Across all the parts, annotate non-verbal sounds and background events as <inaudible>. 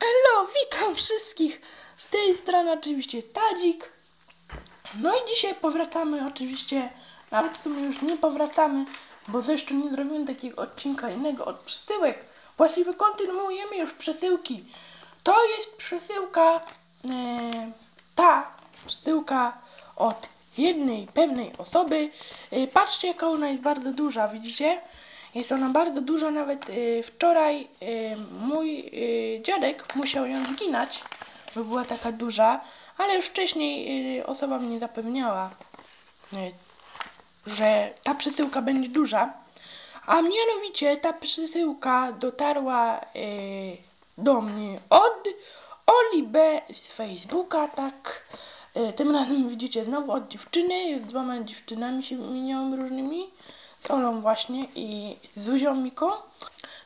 Hello, witam wszystkich. Z tej strony oczywiście Tadzik. No i dzisiaj powracamy oczywiście, nawet w sumie już nie powracamy, bo zresztą nie zrobimy takiego odcinka innego od przesyłek. Właściwie kontynuujemy już przesyłki. To jest przesyłka, e, ta przesyłka od jednej pewnej osoby. E, patrzcie jaka ona jest bardzo duża, widzicie? Jest ona bardzo duża, nawet y, wczoraj y, mój y, dziadek musiał ją zginać, bo była taka duża, ale już wcześniej y, osoba mnie zapewniała, y, że ta przesyłka będzie duża. A mianowicie ta przesyłka dotarła y, do mnie od Oli B z Facebooka, tak. Y, tym razem widzicie znowu od dziewczyny, z dwoma dziewczynami się wymieniałam różnymi z Olą właśnie i z Zuzią Miką.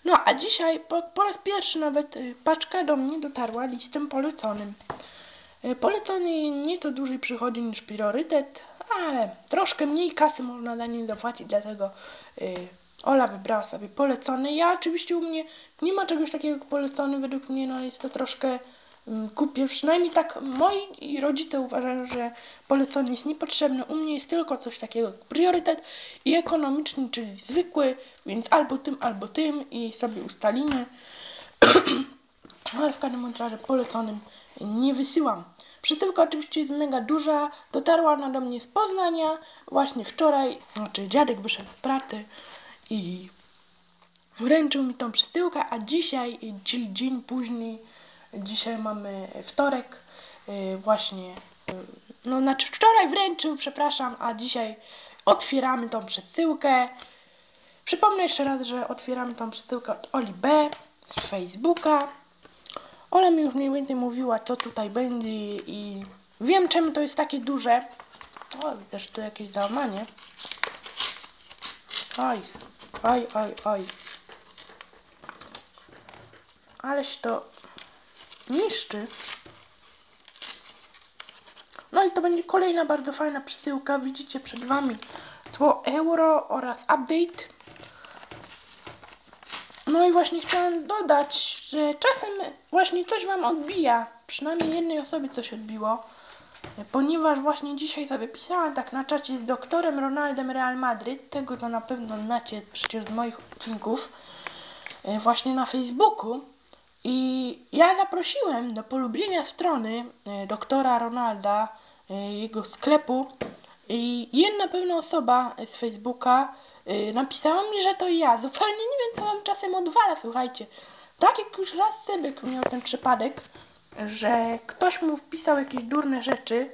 No a dzisiaj po, po raz pierwszy nawet y, paczka do mnie dotarła listem poleconym. Y, Polecony nieco dłużej przychodzi niż priorytet, ale troszkę mniej kasy można za nim zapłacić, dlatego Ola wybrała sobie polecony. Ja oczywiście u mnie nie ma czegoś takiego jak polecony, według mnie no jest to troszkę kupię, przynajmniej tak moi rodzice uważają, że polecony jest niepotrzebny. U mnie jest tylko coś takiego jak priorytet i ekonomiczny, czyli zwykły, więc albo tym, albo tym i sobie ustalimy. <clears throat> Ale w każdym razie poleconym nie wysyłam. Przesyłka oczywiście jest mega duża. Dotarła ona do mnie z Poznania właśnie wczoraj. Znaczy dziadek wyszedł w pracy i wręczył mi tą przesyłkę, a dzisiaj, czyli dzień później, dzisiaj mamy wtorek, y, właśnie, y, no znaczy wczoraj wręczył, przepraszam, a dzisiaj otwieramy tą przesyłkę. Przypomnę jeszcze raz, że otwieramy tą przesyłkę od Oli B z Facebooka. Ola mi już mniej więcej mówiła, co tutaj będzie i wiem, czemu to jest takie duże. O, widzę, że tu jakieś załamanie. Oj, oj, oj, oj. Aleś to niszczy. No i to będzie kolejna bardzo fajna przesyłka. Widzicie przed Wami tło euro oraz update. No i właśnie chciałam dodać, że czasem właśnie coś Wam odbija. Przynajmniej jednej osobie coś odbiło. Ponieważ właśnie dzisiaj sobie pisałam tak na czacie z doktorem Ronaldem Real Madryt. Tego to na pewno znacie przecież z moich odcinków. e, Właśnie na Facebooku. I ja zaprosiłem do polubienia strony e, doktora Ronalda, e, jego sklepu. I jedna pewna osoba z Facebooka napisała mi, że to ja. Zupełnie nie wiem, co wam czasem odwala, słuchajcie. Tak jak już raz Sebek miał ten przypadek, że ktoś mu wpisał jakieś durne rzeczy,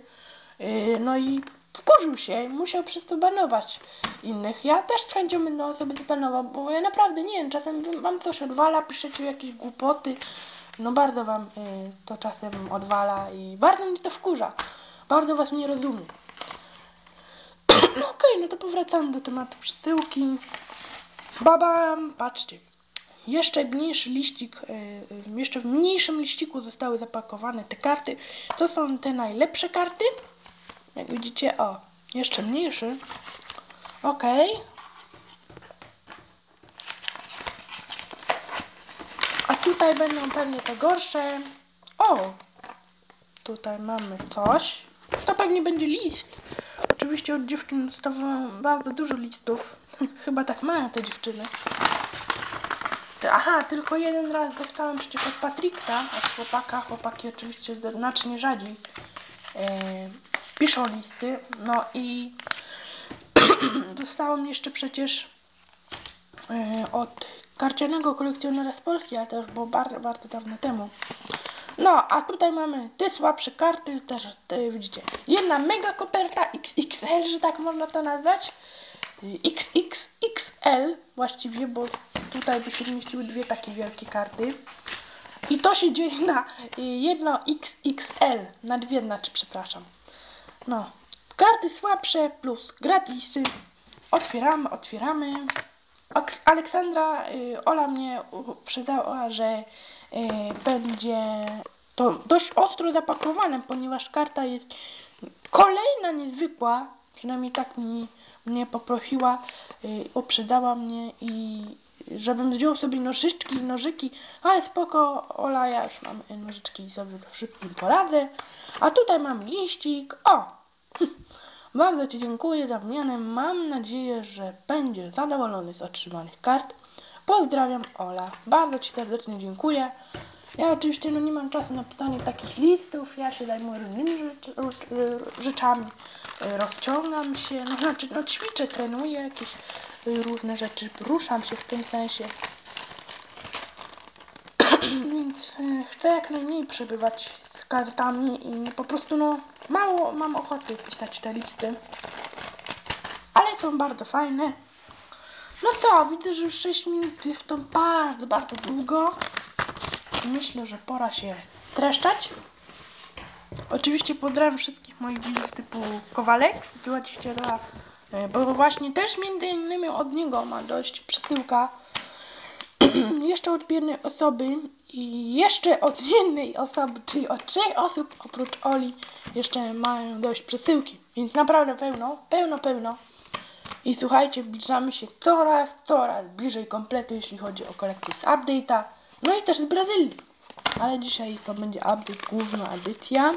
no i wkurzył się i musiał przez to banować innych. Ja też z chęcią będę osoby zbanował, bo ja naprawdę nie wiem, czasem wam coś odwala, piszecie jakieś głupoty, no bardzo wam y, to czasem odwala i bardzo mnie to wkurza. Bardzo was nie rozumiem. <clears throat> No okej, no to powracamy do tematu przesyłki. Babam, patrzcie. Jeszcze mniejszy liścik, e, e, jeszcze w mniejszym liściku zostały zapakowane te karty. To są te najlepsze karty. Jak widzicie, o, jeszcze mniejszy. Okej. A tutaj będą pewnie te gorsze. O! Tutaj mamy coś. To pewnie będzie list. Oczywiście od dziewczyn dostawałam bardzo dużo listów. <laughs> Chyba tak mają te dziewczyny. Aha, tylko jeden raz dostałam przecież od Patrixa, od chłopaka. Chłopaki oczywiście znacznie rzadziej e, piszą listy. No i <clears throat> dostałam jeszcze przecież e, od karcianego kolekcjonera z Polski, ale to już było bardzo, bardzo dawno temu. No, a tutaj mamy te słabsze karty, też te, widzicie. Jedna mega koperta XXL, że tak można to nazwać. XXXL właściwie, bo tutaj by się mieściły dwie takie wielkie karty. I to się dzieli na y, jedno XXL, na dwie znaczy, przepraszam. No, karty słabsze plus gratisy. Otwieramy, otwieramy. Aleksandra, y, Ola mnie uprzedzała, że y, będzie to dość ostro zapakowane, ponieważ karta jest kolejna niezwykła, przynajmniej tak mi mnie poprosiła, y, mnie i żebym zdjął sobie nożyczki i nożyki, ale spoko, Ola, ja już mam nożyczki i sobie wszystkim poradzę. A tutaj mam liścik, o! <laughs> Bardzo Ci dziękuję za wymianę. Mam nadzieję, że będziesz zadowolony z otrzymanych kart. Pozdrawiam, Ola. Bardzo Ci serdecznie dziękuję. Ja oczywiście no, nie mam czasu na pisanie takich listów. Ja się zajmuję różnymi rzecz, róż- rzeczami. Y, Rozciągam się, no znaczy no, ćwiczę, trenuję jakieś y, różne rzeczy. Ruszam się w tym sensie. <clears throat> Więc y, chcę jak najmniej przebywać z kartami i po prostu no mało mam ochoty pisać te listy. Ale są bardzo fajne. No co, widzę, że już 6 minut jest to bardzo, bardzo długo. Myślę, że pora się streszczać. Oczywiście pozdrawiam wszystkich moich widzów typu Kowalek z 22, e, bo właśnie też między innymi od niego ma dość przesyłka. <clears throat> jeszcze od jednej osoby i jeszcze od jednej osoby, czyli od trzech osób oprócz Oli jeszcze mają dość przesyłki. Więc naprawdę pełno, pełno, pełno. I słuchajcie, zbliżamy się coraz, coraz bliżej kompletu, jeśli chodzi o kolekcję z update'a. No i też z Brazylii. Ale dzisiaj to będzie update, główna edycja.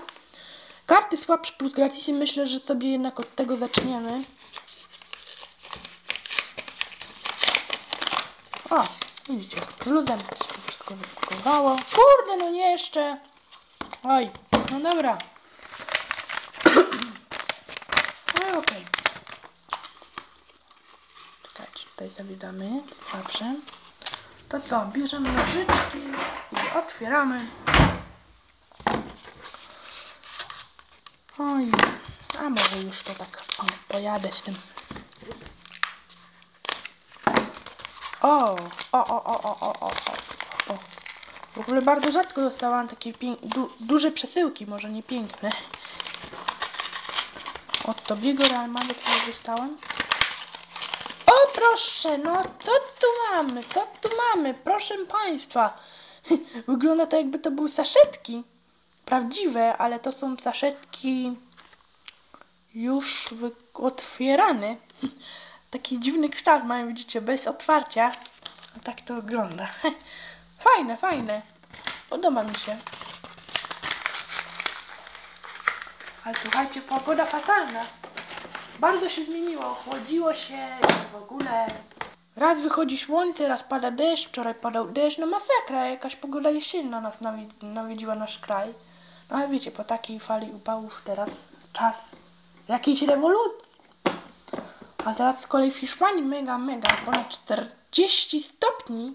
Karty słabsze plus gratisy, myślę, że sobie jednak od tego zaczniemy. O, widzicie, luzem się wszystko wypakowało. Kurde, no jeszcze. Oj, no dobra. No okej. Czekajcie, tutaj zawiedzamy. Dobrze. To co, bierzemy nożyczki i otwieramy. Oj, a może już to tak o, pojadę z tym. O, o, o, o, o, o, o, o. W ogóle bardzo rzadko dostałam takie du duże przesyłki, może nie piękne. Od Tobiego Realmanu, które dostałam. O, proszę, no co tu mamy, co tu mamy, proszę Państwa. <laughs> Wygląda to jakby to były saszetki. Prawdziwe, ale to są saszetki już otwierane. <laughs> Taki dziwny kształt mają, widzicie, bez otwarcia. A tak to wygląda. <laughs> Fajne, fajne. Podoba mi się. Ale słuchajcie, pogoda fatalna. Bardzo się zmieniło. Ochłodziło się w ogóle. Raz wychodzi słońce, raz pada deszcz. Wczoraj padał deszcz. No masakra, jakaś pogoda jesienna nas nawi- nawiedziła nasz kraj. No ale wiecie, po takiej fali upałów teraz czas jakiejś rewolucji. A zaraz z kolei w Hiszpanii mega, mega, ponad 40 stopni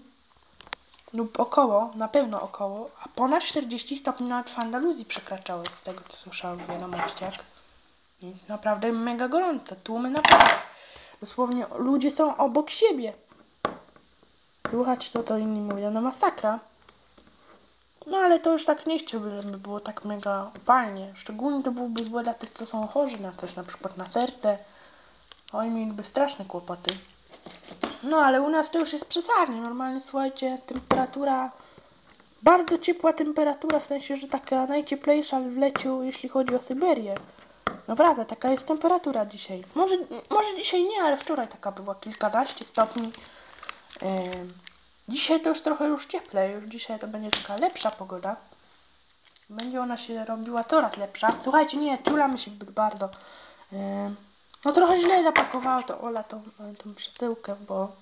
lub około, na pewno około, a ponad 40 stopni nawet w Andaluzji przekraczały z tego, co słyszałem w wiadomościach. Więc naprawdę mega gorąco, tłumy naprawdę. Dosłownie ludzie są obok siebie. Słuchać to, co inni mówią, no masakra. No ale to już tak nie chciałbym, żeby było tak mega upalnie. Szczególnie to byłoby złe dla tych, co są chorzy na coś, na przykład na serce. Oni mieliby straszne kłopoty. No ale u nas to już jest przesadnie. Normalnie słuchajcie, temperatura, bardzo ciepła temperatura, w sensie, że taka najcieplejsza w leciu, jeśli chodzi o Syberię. Naprawdę, taka jest temperatura dzisiaj. Może, może dzisiaj nie, ale wczoraj taka była kilkanaście stopni. Dzisiaj to już trochę już cieplej, już dzisiaj to będzie taka lepsza pogoda. Będzie ona się robiła coraz lepsza. Słuchajcie, nie, czulamy się bardzo. Ym, no trochę źle zapakowała to Ola tą, tą przesyłkę, bo...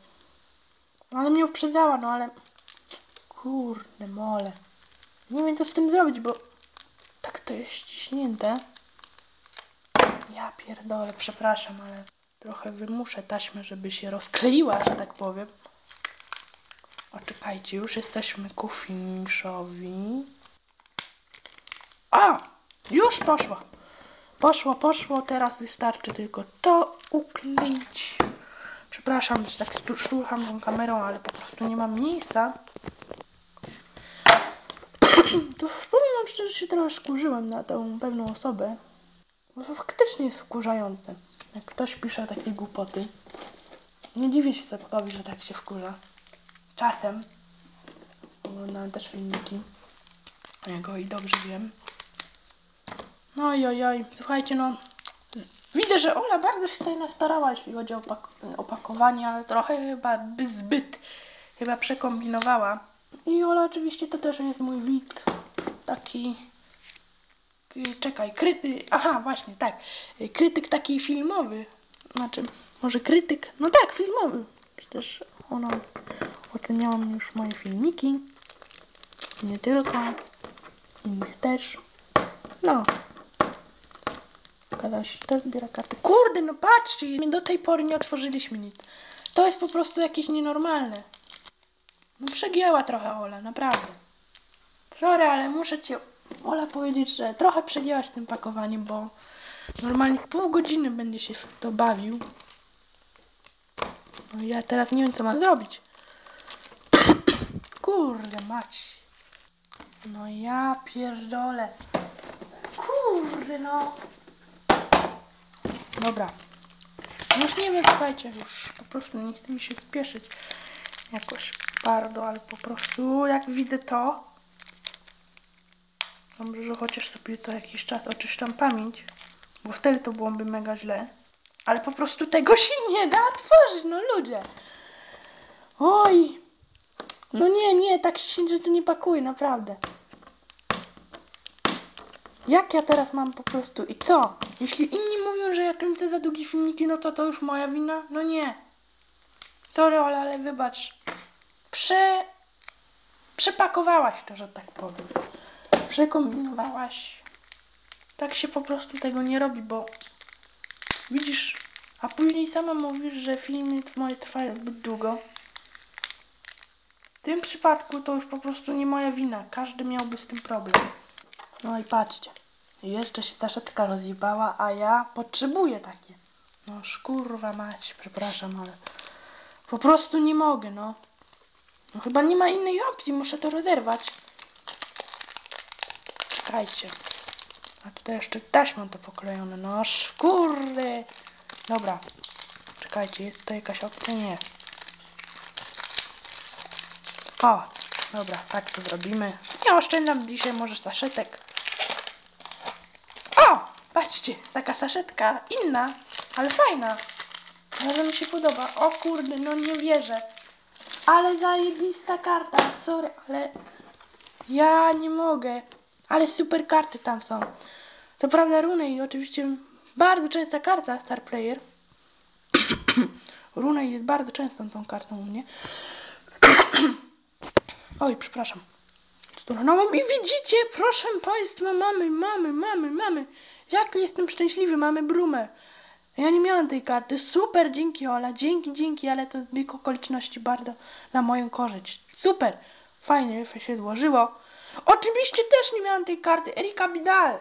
Ale mnie uprzedzała, no ale... Kurde mole. Nie wiem co z tym zrobić, bo... Tak to jest ściśnięte. Ja pierdolę, przepraszam, ale trochę wymuszę taśmę, żeby się rozkleiła, że tak powiem. O, czekajcie, już jesteśmy ku finiszowi. A! Już poszło. Poszło, poszło, teraz wystarczy tylko to ukleić. Przepraszam, że tak szturcham tą kamerą, ale po prostu nie mam miejsca. <clears throat> to wam szczerze, że się trochę skurzyłem na tą pewną osobę. Bo to faktycznie jest wkurzające. Jak ktoś pisze takie głupoty. Nie dziwię się Zapkowi, że tak się wkurza. Czasem. Oglądałem też filmiki. Ja go i dobrze wiem. No oj, oj. Słuchajcie, no. Widzę, że Ola bardzo się tutaj nastarała, jeśli chodzi o opak opakowanie, ale trochę chyba by zbyt chyba przekombinowała. I Ola oczywiście to też jest mój widz. Taki. Czekaj, krytyk. Aha, właśnie, tak. Krytyk taki filmowy. Znaczy, może krytyk. No tak, filmowy. Przecież ona oceniała już moje filmiki. Nie tylko. Innych też. No. Kadaś też zbiera karty. Kurde, no patrzcie, my do tej pory nie otworzyliśmy nic. To jest po prostu jakieś nienormalne. No przegięła trochę Ola, naprawdę. Sorry, ale muszę ci Ola powiedzieć, że trochę przegięłaś tym pakowaniem, bo normalnie pół godziny będzie się w to bawił. No ja teraz nie wiem co mam zrobić. <coughs> Kurde mać. No ja pierdolę. Kurde no. Dobra. Już nie wiem, słuchajcie, już po prostu nie chcę mi się spieszyć jakoś bardzo, ale po prostu jak widzę to, dobrze, że chociaż sobie co jakiś czas oczyszczam pamięć, bo wtedy to byłoby mega źle, ale po prostu tego się nie da otworzyć, no ludzie. Oj, no nie, nie, tak się to nie pakuje, naprawdę. Jak ja teraz mam po prostu i co? Jeśli inni mówią, że ja kręcę za długie filmiki, no to to już moja wina? No nie. Sorry, Ola, ale wybacz. Prze... Przepakowałaś to, że tak powiem. Przekombinowałaś. Tak się po prostu tego nie robi, bo widzisz, a później sama mówisz, że filmy moje trwają zbyt długo. W tym przypadku to już po prostu nie moja wina. Każdy miałby z tym problem. No i patrzcie. Jeszcze się ta szetka rozjebała, a ja potrzebuję takie. No szkurwa mać, przepraszam, ale po prostu nie mogę, no. No chyba nie ma innej opcji, muszę to rozerwać. Czekajcie. A tutaj jeszcze taśmą to poklejone, no szkurde. Dobra. Czekajcie, jest tutaj jakaś opcja? Nie. O, dobra, tak to zrobimy. Nie oszczędzam dzisiaj może saszetek. Patrzcie, taka saszetka inna, ale fajna. Bardzo mi się podoba. O kurde, no nie wierzę. Ale zajebista karta. Sorry, ale ja nie mogę. Ale super karty tam są. To prawda Runej oczywiście bardzo częsta karta Star Player. <coughs> Runej jest bardzo częstą tą kartą u mnie. <coughs> Oj, przepraszam. Stronową i widzicie, proszę Państwa, mamy, mamy, mamy, mamy. Jak jestem szczęśliwy, mamy brumę. Ja nie miałam tej karty. Super, dzięki Ola, dzięki, dzięki, ale to zbieg okoliczności bardzo na moją korzyść. Super, fajnie się złożyło. Oczywiście też nie miałam tej karty Erika Bidal,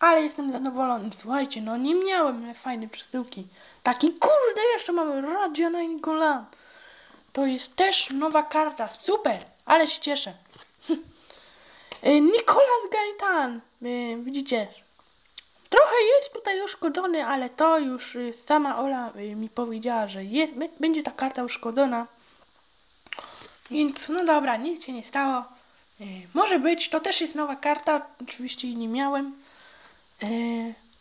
ale jestem zadowolony. Słuchajcie, no nie miałem fajnej przesyłki. Taki kurde, jeszcze mamy Radiana Nicola. To jest też nowa karta, super, ale się cieszę. <laughs> Y, Nicolas Gaetan, y, widzicie, trochę jest tutaj uszkodzony, ale to już y, sama Ola y, mi powiedziała, że jest, będzie ta karta uszkodzona. Więc no dobra, nic się nie stało. Y, Może być, to też jest nowa karta, oczywiście jej nie miałem.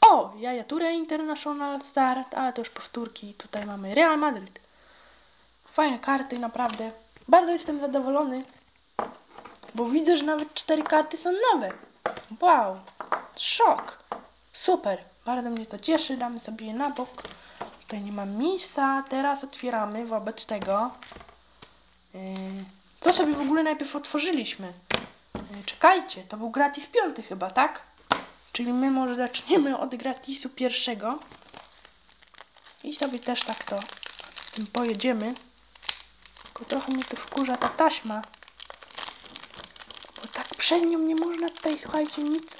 O, Jaja Toure International Start, ale to już powtórki. Tutaj mamy Real Madrid. Fajne karty, naprawdę. Bardzo jestem zadowolony, bo widzę, że nawet cztery karty są nowe. Wow, szok. Super, bardzo mnie to cieszy. Damy sobie je na bok. Tutaj nie ma miejsca. Teraz otwieramy wobec tego. Yy, co sobie w ogóle najpierw otworzyliśmy? Yy, czekajcie, to był gratis piąty chyba, tak? Czyli my może zaczniemy od gratisu pierwszego. I sobie też tak to z tym pojedziemy. Tylko trochę mnie to wkurza ta taśma. Bo tak przed nią nie można tutaj, słuchajcie, nic.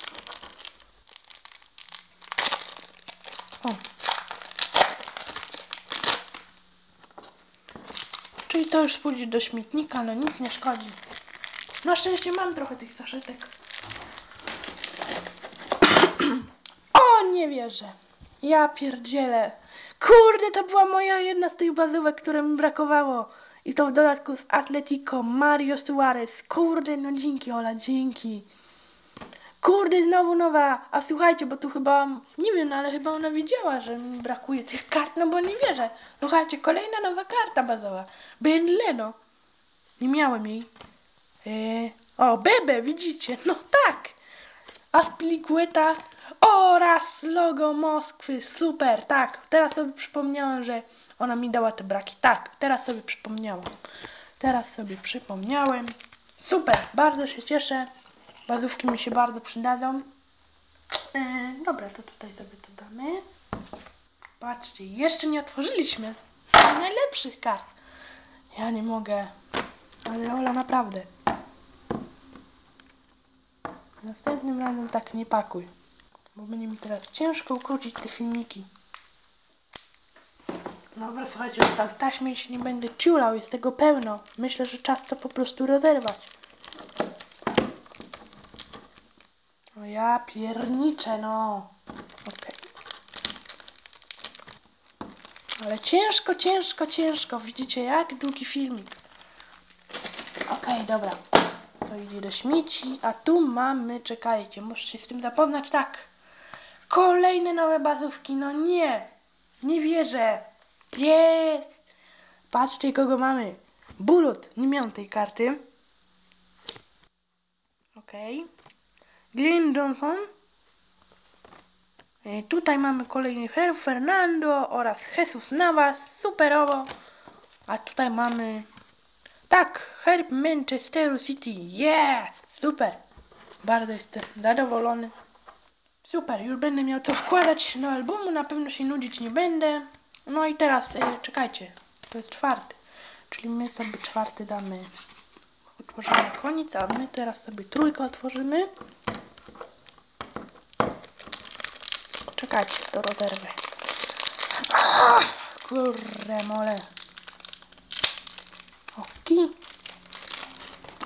O. Czyli to już pójdzie do śmietnika, no nic nie szkodzi. Na szczęście mam trochę tych saszetek. <clears throat> O, nie wierzę. Ja pierdzielę. Kurde, to była moja jedna z tych bazówek, które mi brakowało. I to w dodatku z Atletico, Mario Suarez. Kurde, no dzięki Ola, dzięki. Kurde, znowu nowa. A słuchajcie, bo tu chyba, nie wiem, no ale chyba ona wiedziała, że mi brakuje tych kart, no bo nie wierzę. Słuchajcie, kolejna nowa karta bazowa. Ben Leno. Nie miałem jej. Eee, o, Bebe, widzicie? No tak. Aspilicueta oraz logo Moskwy. Super, tak. Teraz sobie przypomniałam, że ona mi dała te braki. Tak, teraz sobie przypomniałam. Teraz sobie przypomniałem. Super, bardzo się cieszę. Bazówki mi się bardzo przydadzą. E, dobra, to tutaj sobie to damy. Patrzcie, jeszcze nie otworzyliśmy najlepszych kart. Ja nie mogę. Ale Ola, naprawdę. Następnym razem tak nie pakuj. Bo będzie mi teraz ciężko ukrócić te filmiki. Dobra, słuchajcie, tak taśmie się nie będę ciulał, jest tego pełno. Myślę, że czas to po prostu rozerwać. Ja pierniczę, no. Okej. Ale ciężko, ciężko, ciężko. Widzicie, jak długi filmik. Okej, dobra. To idzie do śmieci. A tu mamy, czekajcie, muszę się z tym zapoznać. Tak. Kolejne nowe bazówki. No nie. Nie wierzę. Jest. Patrzcie, kogo mamy. Bulut. Nie miałem tej karty. Okej. Glenn Johnson. E, Tutaj mamy kolejny Her Fernando oraz Jesus Navas. Superowo. A tutaj mamy... Tak, Herb Manchester City. Yeah! Super. Bardzo jestem zadowolony. Super, już będę miał co wkładać do albumu. Na pewno się nudzić nie będę. No i teraz, e, czekajcie. To jest czwarty. Czyli my sobie czwarty damy. Otworzymy koniec, a my teraz sobie trójkę otworzymy. Czekajcie, to rozerwę. Kurde mole. Oki.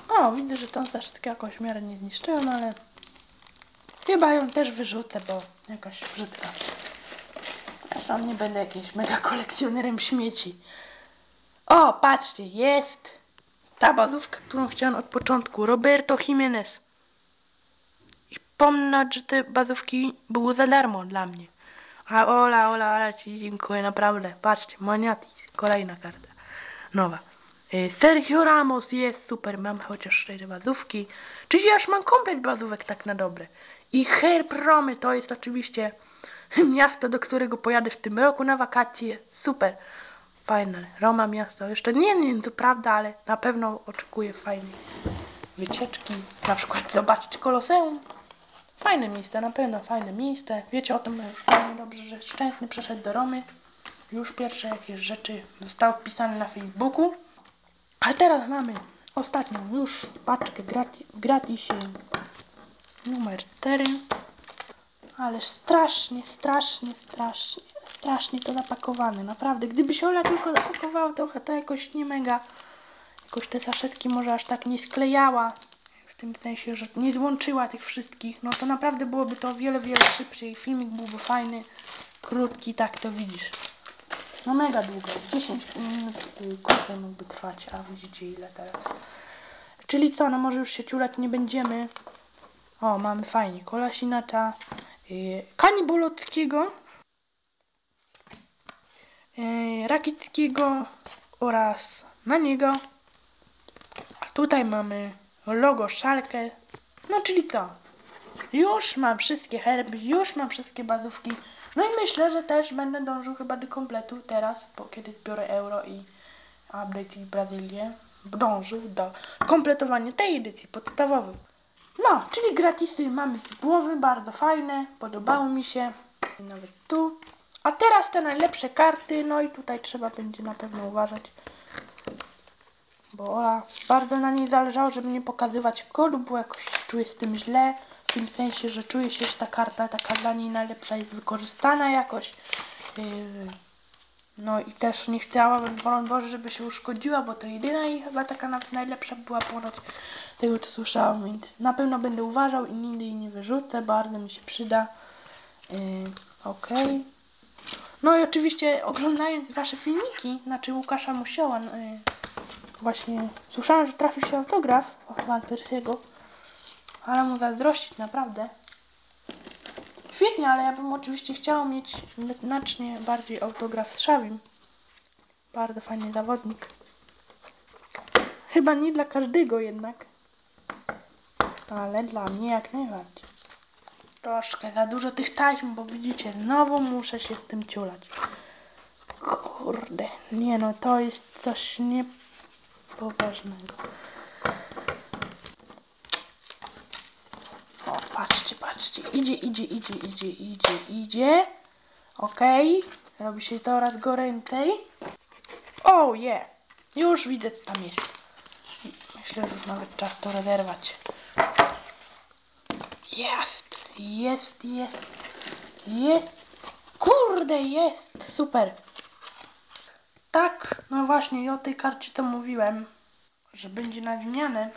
O, widzę, że tą zaszczytkę jakoś w miarę nie zniszczyłem, ale chyba ją też wyrzucę, bo jakaś brzydka. Ja tam nie będę jakimś mega kolekcjonerem śmieci. O, patrzcie, jest ta bazówka, którą chciałem od początku. Roberto Jimenez. Że te bazówki były za darmo dla mnie. A Ola, Ola, Ola, ci dziękuję naprawdę. Patrzcie, Maniatis, kolejna karta. Nowa. Y, Sergio Ramos jest super, mam chociaż 4 bazówki. Czyli ja już mam komplet bazówek tak na dobre. I Herb Romy to jest oczywiście <laughs> miasto, do którego pojadę w tym roku na wakacje. Super. Fajne. Roma miasto. Jeszcze nie wiem, to prawda, ale na pewno oczekuję fajnej wycieczki. Na przykład zobaczyć Koloseum. Fajne miejsce, na pewno fajne miejsce. Wiecie o tym już dobrze, że Szczęsny przeszedł do Romy. Już pierwsze jakieś rzeczy zostały wpisane na Facebooku. A teraz mamy ostatnią już paczkę gratis, w gratisie numer 4. Ale strasznie, strasznie, strasznie, strasznie to zapakowane. Naprawdę, gdyby się Ola tylko zapakowała trochę, to jakoś nie mega, jakoś te saszetki może aż tak nie sklejała. W tym sensie, że nie złączyła tych wszystkich. No to naprawdę byłoby to o wiele, wiele szybciej. Filmik byłby fajny, krótki, tak to widzisz. No mega długo, 10 minut krócej mógłby trwać, a widzicie ile teraz. Czyli co, no może już się ciulać nie będziemy. O, mamy fajnie, Kolasinata, yy, Kanibolockiego, yy, Rakickiego oraz na niego. A tutaj mamy logo Szalkę. No czyli co? Już mam wszystkie herby, już mam wszystkie bazówki. No i myślę, że też będę dążył chyba do kompletu teraz, bo kiedy zbiorę euro i update i Brazylię, dążył do kompletowania tej edycji podstawowej. No, czyli gratisy mamy z głowy, bardzo fajne, podobało mi się, nawet tu. A teraz te najlepsze karty, no i tutaj trzeba będzie na pewno uważać, bo Ola bardzo na niej zależało, żeby nie pokazywać kodu, bo jakoś czuję z tym źle, w tym sensie, że czuję się, że ta karta taka dla niej najlepsza jest wykorzystana jakoś. Yy, no i też nie chciałabym, broń Boże, żeby się uszkodziła, bo to jedyna i chyba taka nawet najlepsza była ponoć tego, co słyszałam, więc na pewno będę uważał i nigdy jej nie wyrzucę, bardzo mi się przyda. Yy, Okej. No i oczywiście oglądając wasze filmiki, znaczy Łukasza Musioła, yy, właśnie słyszałam, że trafił się autograf Van Persiego, Ale mu zazdrościć, naprawdę. Świetnie, ale ja bym oczywiście chciała mieć znacznie bardziej autograf z Szawim. Bardzo fajny zawodnik. Chyba nie dla każdego jednak. Ale dla mnie jak najbardziej. Troszkę za dużo tych taśm, bo widzicie, znowu muszę się z tym ciulać. Kurde, nie no, to jest coś niepoważnego. O, patrzcie, patrzcie, idzie, idzie, idzie, idzie, idzie, idzie. Okej, robi się coraz goręcej. O, je, już widzę, co tam jest. Myślę, że już nawet czas to rozerwać. Jest, jest, jest, jest. Kurde, jest, super. Tak, no właśnie, i o tej karcie to mówiłem, że będzie na wymianę.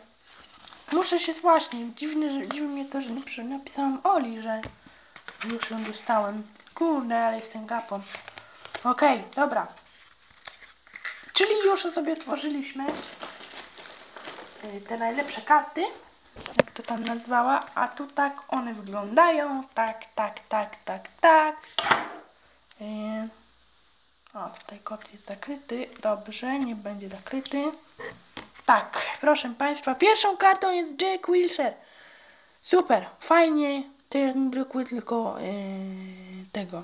Muszę się właśnie, dziwnie, że, dziwi mnie to, że nie napisałam Oli, że już ją dostałem. Kurde, ale jestem gapą. Okej, dobra. Czyli już sobie otworzyliśmy y, te najlepsze karty, jak to tam nazwała, a tu tak one wyglądają, tak, tak, tak, tak, tak. Y, O, tutaj kot jest zakryty, dobrze, nie będzie zakryty. Tak, proszę Państwa, pierwszą kartą jest Jack Wilshere. Super, fajnie, teraz mi brakuje tylko yy, tego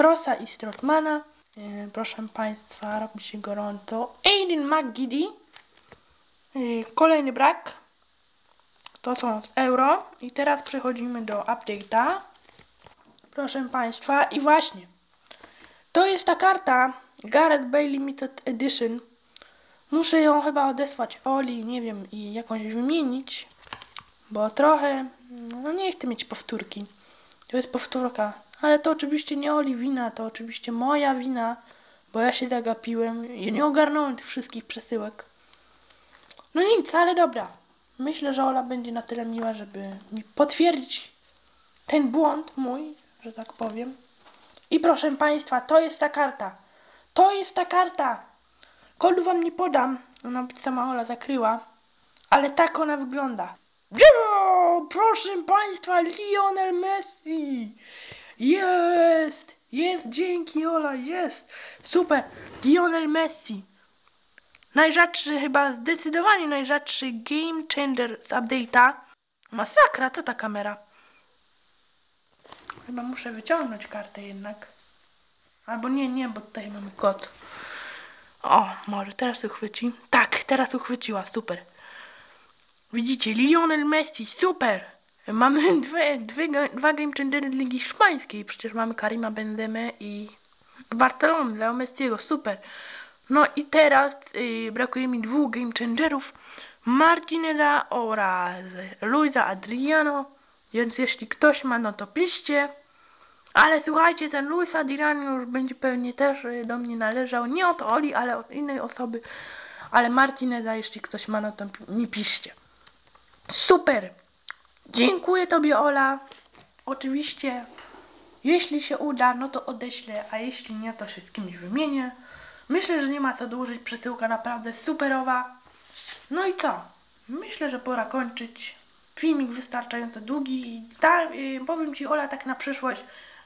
Crossa i Strotmana. Yy, proszę Państwa, robi się gorąco. Aiden McGiddy. Yy, kolejny brak. To są z euro. I teraz przechodzimy do update'a. Proszę Państwa, i właśnie. To jest ta karta Garrett Bay Limited Edition. Muszę ją chyba odesłać Oli, nie wiem, i jakąś wymienić. Bo trochę, no nie chcę mieć powtórki. To jest powtórka. Ale to oczywiście nie Oli wina, to oczywiście moja wina, bo ja się zagapiłem i nie ogarnąłem tych wszystkich przesyłek. No nic, ale dobra. Myślę, że Ola będzie na tyle miła, żeby mi potwierdzić ten błąd mój, że tak powiem. I proszę Państwa, to jest ta karta. To jest ta karta. Kodu Wam nie podam. Ona sama Ola zakryła. Ale tak ona wygląda. Jo, proszę Państwa, Lionel Messi. Jest, jest, dzięki Ola, jest. Super, Lionel Messi. Najrzadszy, chyba zdecydowanie najrzadszy game changer z update'a. Masakra, co ta kamera? Chyba muszę wyciągnąć kartę jednak. Albo nie, nie, bo tutaj mamy kot. O, może teraz uchwyci. Tak, teraz uchwyciła, super. Widzicie, Lionel Messi, super. Mamy <laughs> dwie, dwie, dwa game changery Ligi Hiszpańskiej. Przecież mamy Karima Benzemę i Barcelony, Leo Messiego, super. No i teraz y, brakuje mi dwóch game changerów. Martineza oraz Luisa Adriano. Więc jeśli ktoś ma, no to piszcie. Ale słuchajcie, ten Luis Adriano już będzie pewnie też y, do mnie należał. Nie od Oli, ale od innej osoby. Ale Martineza, jeśli ktoś ma, no to mi piszcie. Super! Dziękuję Tobie, Ola. Oczywiście, jeśli się uda, no to odeślę, a jeśli nie, to się z kimś wymienię. Myślę, że nie ma co dłużyć. Przesyłka naprawdę superowa. No i co? Myślę, że pora kończyć. Filmik wystarczająco długi. I ta, y, powiem Ci, Ola, tak na przyszłość,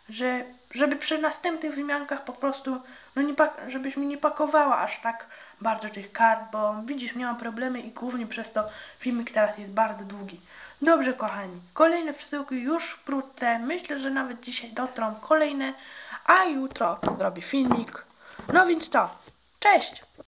że żeby przy następnych wymiankach po prostu, no nie żebyś mi nie pakowała aż tak bardzo tych kart, bo widzisz, miałam problemy i głównie przez to filmik teraz jest bardzo długi. Dobrze, kochani, kolejne przesyłki już wkrótce. Myślę, że nawet dzisiaj dotrą kolejne, a jutro zrobię filmik. No więc co? Cześć!